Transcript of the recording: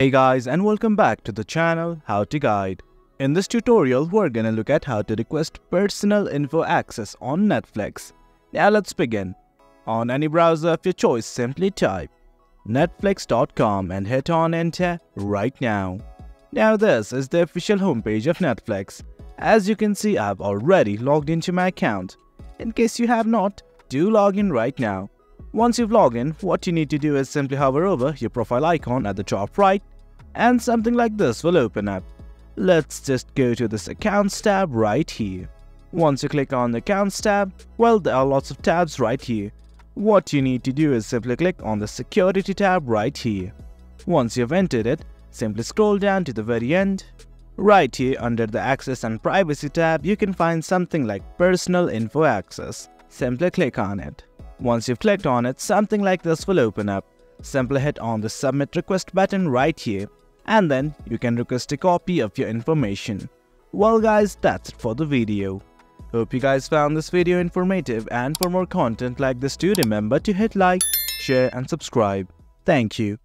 Hey guys and welcome back to the channel How to Guide. In this tutorial, we're gonna look at how to request personal info access on Netflix. Now let's begin. On any browser of your choice, simply type netflix.com and hit on enter right now. Now this is the official homepage of Netflix. As you can see, I've already logged into my account. In case you have not, do log in right now. Once you've logged in, what you need to do is simply hover over your profile icon at the top right and something like this will open up. Let's just go to this accounts tab right here. Once you click on the accounts tab, well there are lots of tabs right here. What you need to do is simply click on the security tab right here. Once you've entered it, simply scroll down to the very end. Right here under the access and privacy tab, you can find something like personal info access. Simply click on it. Once you've clicked on it, something like this will open up. Simply hit on the submit request button right here and then you can request a copy of your information. Well guys, that's it for the video. Hope you guys found this video informative and for more content like this do remember to hit like, share and subscribe. Thank you.